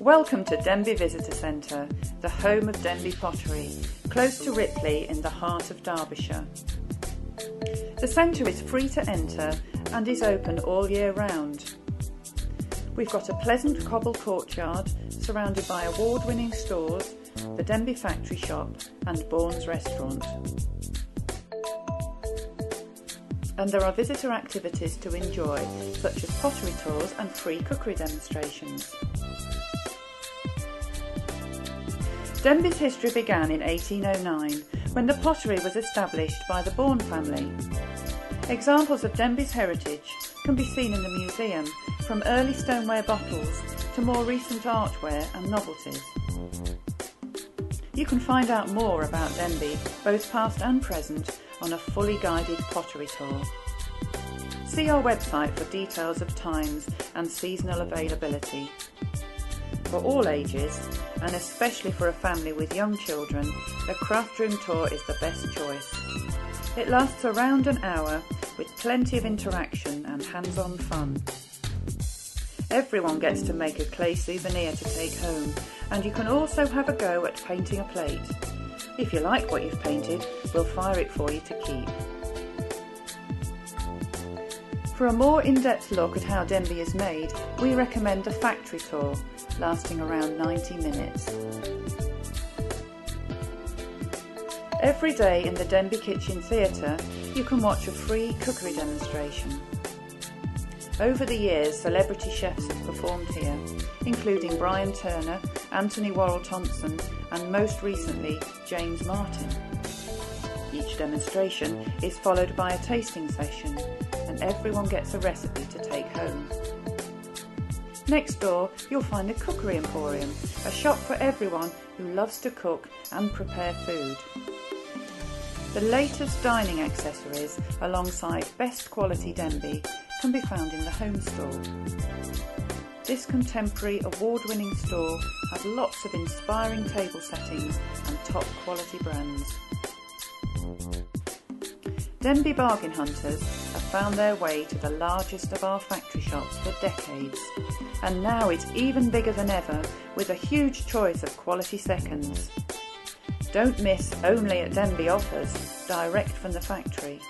Welcome to Denby Visitor Centre, the home of Denby Pottery, close to Ripley in the heart of Derbyshire. The centre is free to enter and is open all year round. We've got a pleasant cobble courtyard surrounded by award-winning stores, the Denby Factory Shop and Bourne's Restaurant. And there are visitor activities to enjoy, such as pottery tours and free cookery demonstrations. Denby's history began in 1809 when the pottery was established by the Bourne family. Examples of Denby's heritage can be seen in the museum, from early stoneware bottles to more recent artware and novelties. You can find out more about Denby, both past and present, on a fully guided pottery tour. See our website for details of times and seasonal availability. For all ages, and especially for a family with young children, a craft room tour is the best choice. It lasts around an hour with plenty of interaction and hands-on fun. Everyone gets to make a clay souvenir to take home and you can also have a go at painting a plate. If you like what you've painted, we'll fire it for you to keep. For a more in-depth look at how Denby is made, we recommend a factory tour, lasting around 90 minutes. Every day in the Denby Kitchen Theatre, you can watch a free cookery demonstration. Over the years, celebrity chefs have performed here, including Brian Turner, Anthony Worrall Thompson, and most recently, James Martin. Each demonstration is followed by a tasting session, and everyone gets a recipe to take home. Next door, you'll find the Cookery Emporium, a shop for everyone who loves to cook and prepare food. The latest dining accessories, alongside best quality Denby, can be found in the home store. This contemporary award-winning store has lots of inspiring table settings and top quality brands. Denby bargain hunters have found their way to the largest of our factory shops for decades and now it's even bigger than ever with a huge choice of quality seconds. Don't miss Only at Denby offers, direct from the factory.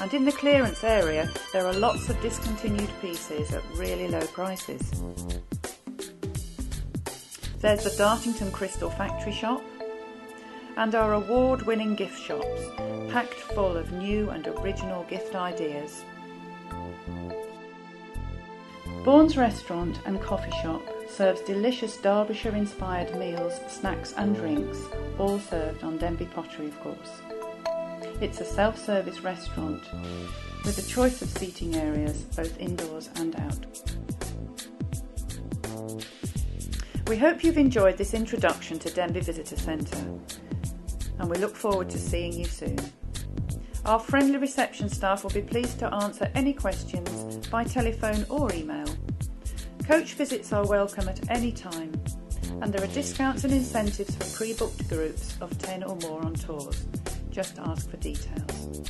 And in the clearance area there are lots of discontinued pieces at really low prices. There's the Dartington Crystal Factory Shop and our award-winning gift shops, packed full of new and original gift ideas. Bourne's Restaurant and Coffee Shop serves delicious Derbyshire-inspired meals, snacks and drinks, all served on Denby pottery of course. It's a self-service restaurant with a choice of seating areas both indoors and out. We hope you've enjoyed this introduction to Denby Visitor Centre and we look forward to seeing you soon. Our friendly reception staff will be pleased to answer any questions by telephone or email. Coach visits are welcome at any time and there are discounts and incentives for pre-booked groups of 10 or more on tours. Just ask for details.